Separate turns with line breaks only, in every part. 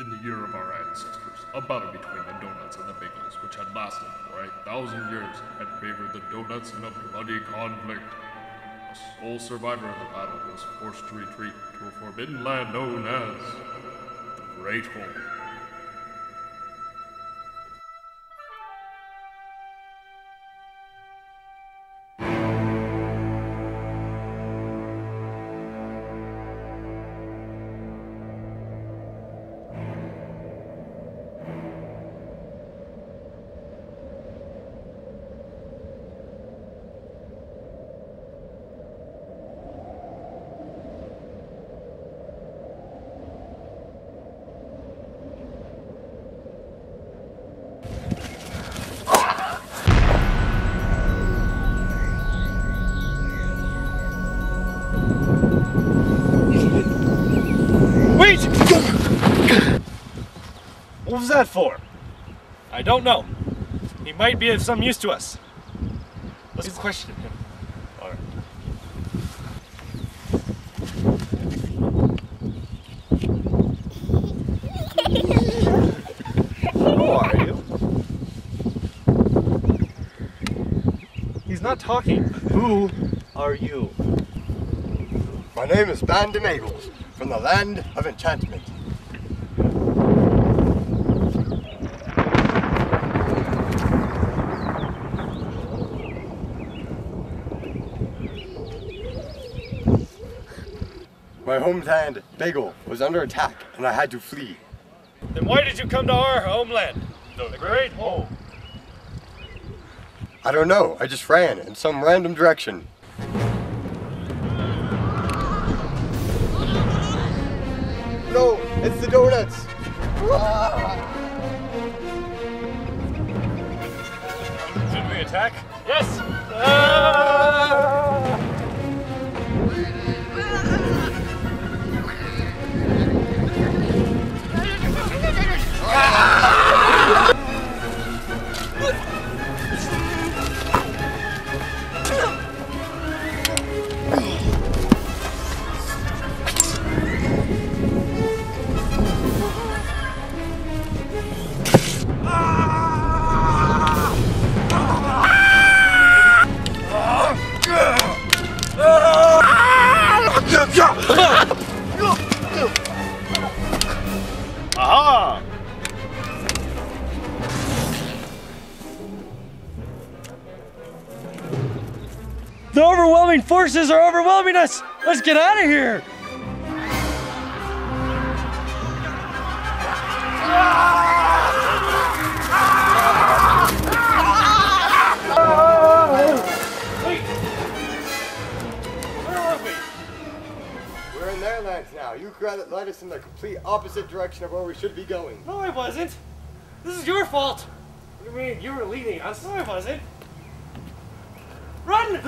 In the year of our ancestors, a battle between the donuts and the bagels, which had lasted for a thousand years, had favored the donuts in a bloody conflict. The sole survivor of the battle was forced to retreat to a forbidden land known as the Great Hole.
Was that for?
I don't know. He might be of some use to us. Let's question him.
Alright. Who are you? He's not talking. Who are you?
My name is Ban de Magels, from the land of enchantment. My homeland, Bagel, was under attack and I had to flee.
Then why did you come to our homeland? The Great Hole.
I don't know, I just ran in some random direction. No, it's the donuts!
Should we attack? Yes! Aha!
Overwhelming forces are overwhelming us! Let's get out of here!
We're in their lands now. You led led us in the complete opposite direction of where we should be going.
No, I wasn't. This is your fault. What do you mean? You were leading us. No, I wasn't. Run!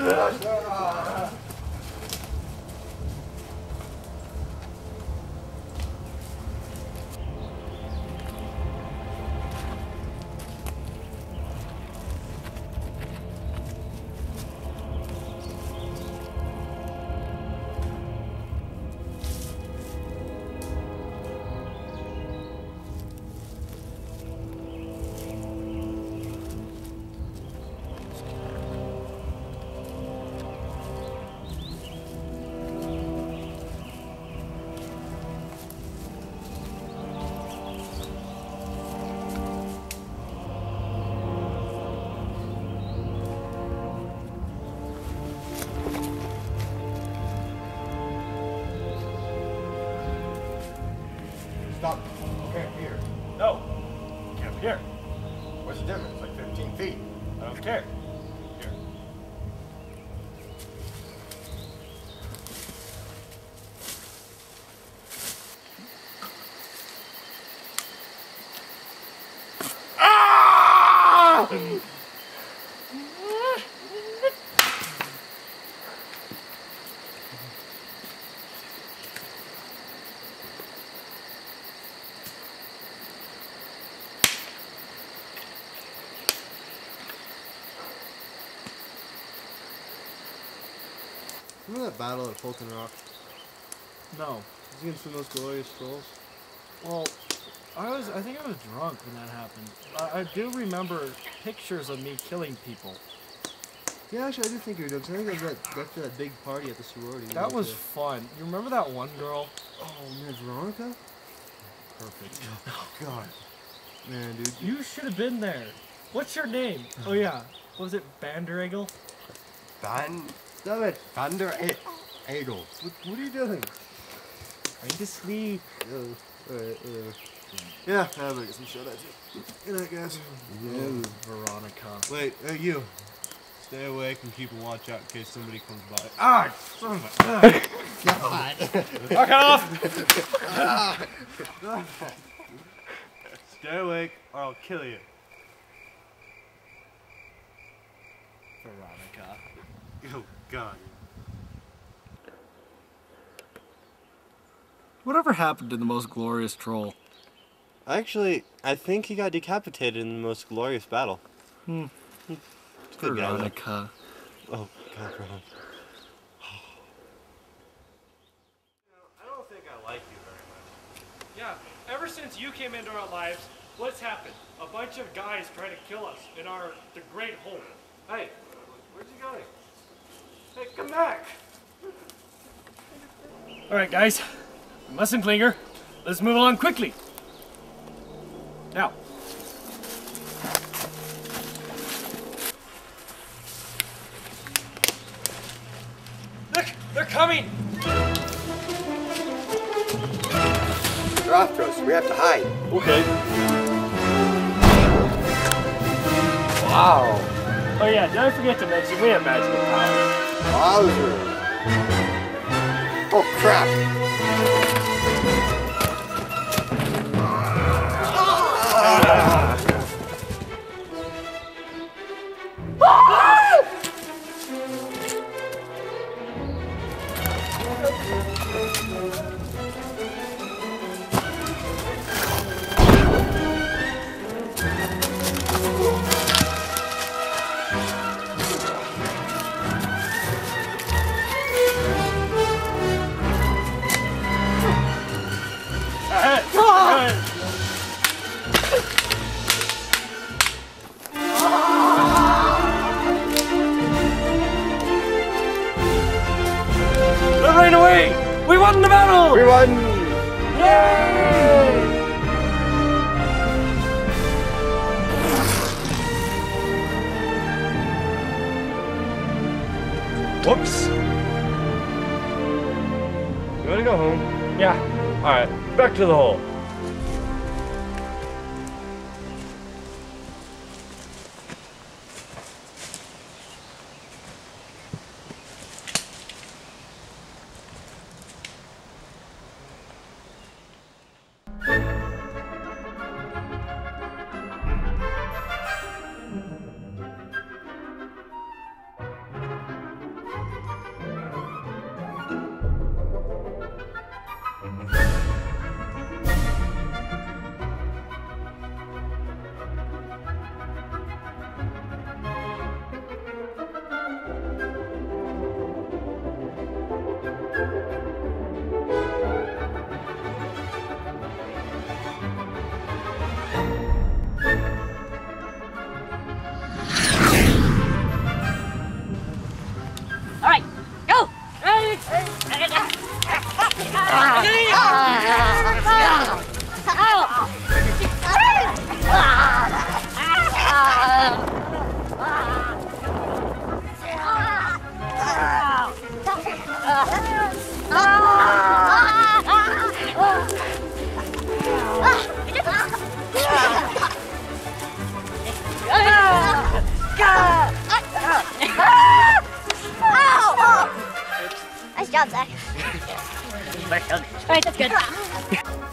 Stop. Camp here.
No. Camp here.
What's the difference? Like 15 feet.
I don't care. Here. Ah!
Remember that battle at Fulton Rock?
No.
Against the most glorious scrolls?
Well,
I was, I think I was drunk when that happened. I, I do remember pictures of me killing people.
Yeah, actually, I do think you're doing. 'cause I think it was that, after that big party at the sorority.
That was fun. You remember that one girl?
Oh man, Veronica.
Perfect.
Oh, God. Man, dude.
You should have been there. What's your name? Oh yeah, what was it Banderegel?
Van. Stop it. Vander Egel. What, what are you doing?
Trying to sleep.
Oh, alright, whatever. Yeah, I better get some shut eye too. Good night, guys.
Veronica.
Wait, hey, you. Stay awake and keep a watch out in case somebody comes by. Ah, son of a.
Knock it off!
Stay awake or I'll kill you.
Veronica.
Oh, God.
Whatever happened to the most glorious troll?
Actually, I think he got decapitated in the most glorious battle.
Hmm.
It's a good guy, though.
Veronica.
Oh, God, Ron.
I don't think I like you very much.
Yeah, ever since you came into our lives, what's happened? A bunch of guys trying to kill us in our the great Hole.
Hey, where's he going? Hey, come back!
All right, guys, we mustn't linger. Let's move along quickly. Now. Look, they're coming.
They're after us. We have to hide.
Okay.
Wow.
Oh yeah, did I forget to mention we have magical powers?
Oh crap.
Whoops.
You wanna go home? Yeah. Alright, back to the hole.
job, Zach. Alright, that's good.